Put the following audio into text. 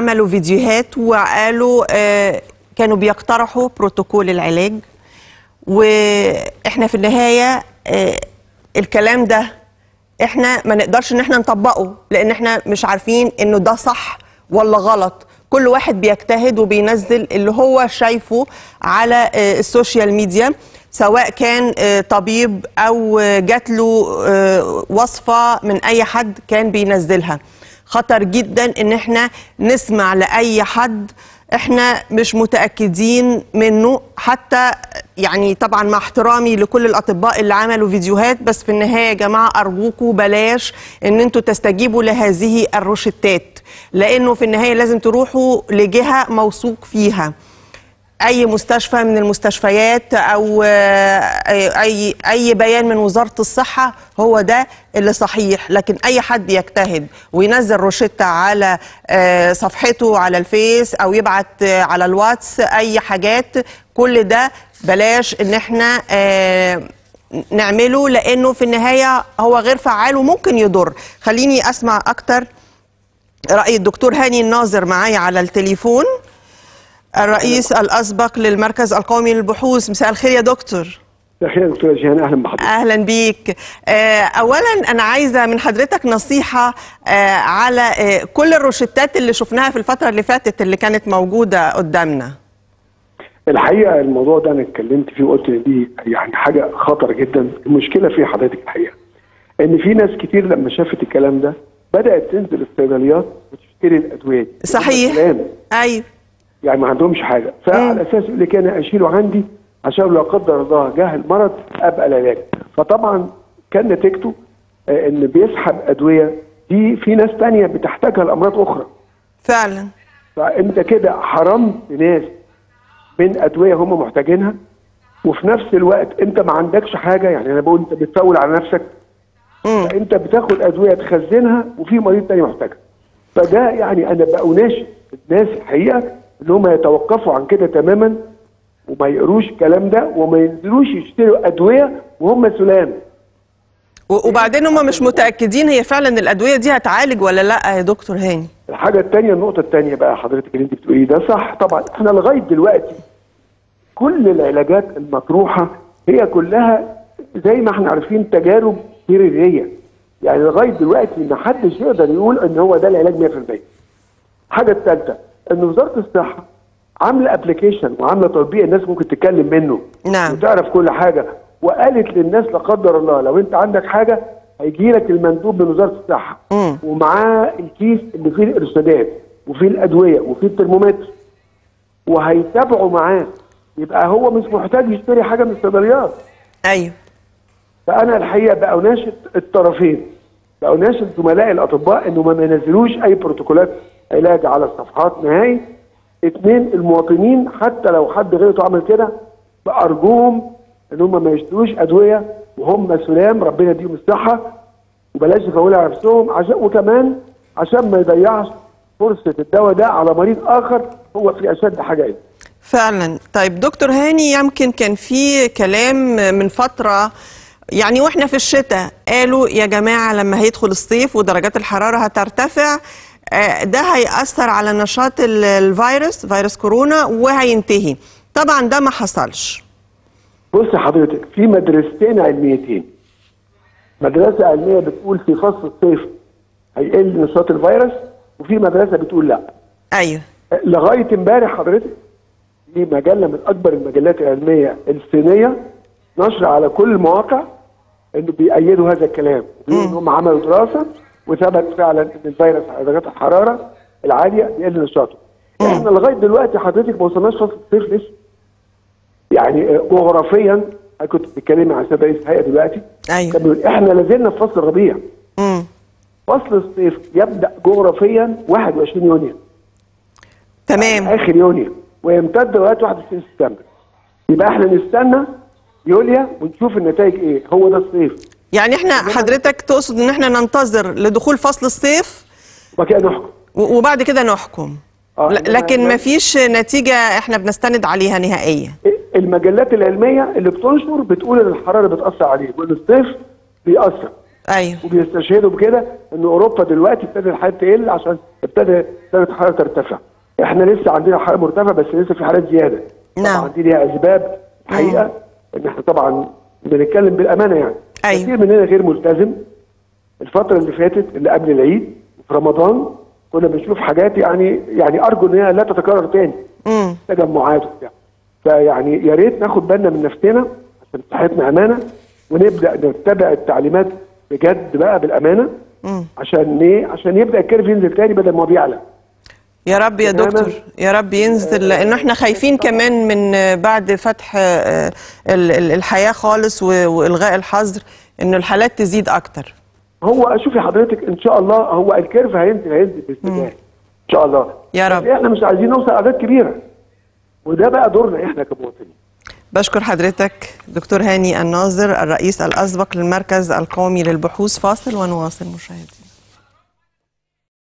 عملوا فيديوهات وقالوا آه، كانوا بيقترحوا بروتوكول العلاج. وإحنا في النهاية آه، الكلام ده إحنا ما نقدرش إن إحنا نطبقه لأن إحنا مش عارفين إنه ده صح ولا غلط. كل واحد بيجتهد وبينزل اللي هو شايفه على آه، السوشيال ميديا سواء كان طبيب أو جات له وصفة من أي حد كان بينزلها. خطر جدا إن إحنا نسمع لأي حد. إحنا مش متأكدين منه. حتى يعني طبعا مع احترامي لكل الأطباء اللي عملوا فيديوهات بس في النهاية يا جماعة ارجوكوا بلاش إن أنتوا تستجيبوا لهذه الروشتات لأنه في النهاية لازم تروحوا لجهة موثوق فيها. أي مستشفى من المستشفيات أو آه، أي أي بيان من وزارة الصحة هو ده اللي صحيح. لكن أي حد يجتهد وينزل روشتة على آه، صفحته على الفيس أو يبعت آه، على الواتس أي حاجات كل ده بلاش إن إحنا نعمله لأنه في النهاية هو غير فعال وممكن يضر. خليني أسمع أكتر رأي الدكتور هاني الناظر معايا على التليفون. الرئيس الأسبق للمركز القومي للبحوث. مساء الخير يا دكتور. خير دكتورة جيهان أهلا بحضرتك. أهلا بيك. آه، أولا أنا عايزة من حضرتك نصيحة آه، على آه، كل الروشتات اللي شفناها في الفترة اللي فاتت اللي كانت موجودة قدامنا. الحقيقة الموضوع ده أنا اتكلمت فيه وقلت دي يعني حاجة خطر جدا. المشكلة في حضرتك الحقيقة. إن في ناس كتير لما شافت الكلام ده بدأت تنزل الصيدليات وتشتري الأدوية. صحيح. كلام أيوه. يعني ما عندهمش حاجة. فعلى أساس يقول لك أنا اشيله عندي عشان لو قدر الله جه المرض أبقى العلاج فطبعا كان نتيجته آه، إن بيسحب أدوية. دي في ناس تانية بتحتاجها لأمراض أخرى. فعلا. فإنت كده حرمت ناس من أدوية هم محتاجينها وفي نفس الوقت أنت ما عندكش حاجة. يعني أنا بقول أنت بتفول على نفسك. مم. فأنت بتاخد أدوية تخزنها وفي مريض تاني محتاجها. فده يعني أنا بأناشد الناس الحقيقة ان هم يتوقفوا عن كده تماما وما يقروش الكلام ده وما ينزلوش يشتروا أدوية وهم سلام. وبعدين هم مش متأكدين هي فعلا الأدوية دي هتعالج ولا لأ يا دكتور هاني؟ الحاجة التانية النقطة التانية بقى حضرتك اللي انت بتقوليه ده صح طبعا. إحنا لغاية دلوقتي كل العلاجات المطروحة هي كلها زي ما إحنا عارفين تجارب سريرية يعني لغاية دلوقتي ما حدش يقدر يقول إن هو ده العلاج 100% الحاجة الثالثة إن وزارة الصحة عاملة application وعاملة تطبيق الناس ممكن تتكلم منه نعم. وتعرف كل حاجة وقالت للناس لا قدر الله لو أنت عندك حاجة هيجي لك المندوب من وزارة الصحة. مم. ومعاه الكيس اللي فيه الارشادات وفيه الأدوية وفيه الترمومتر. وهيتابعوا معاه. يبقى هو مش محتاج يشتري حاجة من الصيدليات. أيوه. فأنا الحقيقة بأناشد الطرفين بأناشد زملائي الأطباء إنه ما ينزلوش أي بروتوكولات. علاج على الصفحات نهائي. اثنين المواطنين حتى لو حد غلط وعمل كده بأرجوهم إن هم ما يشتروش أدوية وهم سلام ربنا يديهم الصحة وبلاش يفولوا على نفسهم. عشان وكمان عشان ما يضيعش فرصة الدواء ده على مريض آخر هو في أشد حاجة. فعلا. طيب دكتور هاني يمكن كان في كلام من فترة يعني وإحنا في الشتاء قالوا يا جماعة لما هيدخل الصيف ودرجات الحرارة هترتفع ده هيأثر على نشاط ال- الفيروس فيروس كورونا وهينتهي. طبعا ده ما حصلش. بص حضرتك في مدرستين علميتين. مدرسة علمية بتقول في فصل الصيف هيقل نشاط الفيروس وفي مدرسة بتقول لأ. أيوه. لغاية امبارح حضرتك دي مجلة من أكبر المجلات العلمية الصينية نشر على كل المواقع إنه بيأيدوا هذا الكلام. بيقولوا إن هم عملوا دراسة وثبت فعلا إن الفيروس على درجات الحرارة العالية بيقل نشاطه. إحنا لغاية دلوقتي حضرتك ما وصلناش فصل الصيف لسه. يعني جغرافيا أنا كنت بتكلمي عن سيد رئيس الهيئة دلوقتي أيوه كان بيقول إحنا لازلنا في فصل الربيع. امم فصل الصيف يبدأ جغرافيا 21 يونيو. تمام آخر يونيو ويمتد لغاية 21 سبتمبر يبقى إحنا نستنى يوليا ونشوف النتائج إيه هو ده الصيف يعني إحنا حضرتك تقصد إن إحنا ننتظر لدخول فصل الصيف؟ وبعد كده نحكم. وبعد كده نحكم. آه، لكن ما فيش نتيجة إحنا بنستند عليها نهائية المجلات العلمية اللي بتنشر بتقول إن الحرارة بتأثر عليه وإن الصيف بيأثر. أيوه. وبيستشهدوا بكده إن أوروبا دلوقتي ابتدت الحرارة تقل عشان ابتدى ابتدت الحرارة ترتفع. إحنا لسه عندنا حرارة مرتفعة بس لسه في حالات زيادة. نعم. طبعا دي ليها أسباب حقيقة إن إحنا طبعا بنتكلم بالأمانة يعني. أيوة. كتير مننا غير ملتزم. الفترة اللي فاتت اللي قبل العيد في رمضان كنا بنشوف حاجات يعني يعني أرجو إن هي لا تتكرر تاني. امم تجمعات وبتاع. فيعني يا ريت ناخد بالنا من نفسنا عشان صحتنا أمانة ونبدأ نتبع التعليمات بجد بقى بالأمانة. امم عشان إيه؟ عشان يبدأ ال curve ينزل تاني بدل ما هو بيعلى. يا رب يا. دكتور يا رب ينزل لأنه إحنا خايفين كمان من بعد فتح آه، ال- ال- الحياة خالص وإلغاء الحظر إنه الحالات تزيد أكتر. هو شوفي حضرتك إن شاء الله هو ال curve هينزل هينزل الله إن شاء الله. يا رب. إحنا مش عايزين نوصل اعداد كبيرة. وده بقى دورنا إحنا كمواطنين. بشكر حضرتك دكتور هاني الناظر الرئيس الأسبق للمركز القومي للبحوث فاصل ونواصل مشاهدينا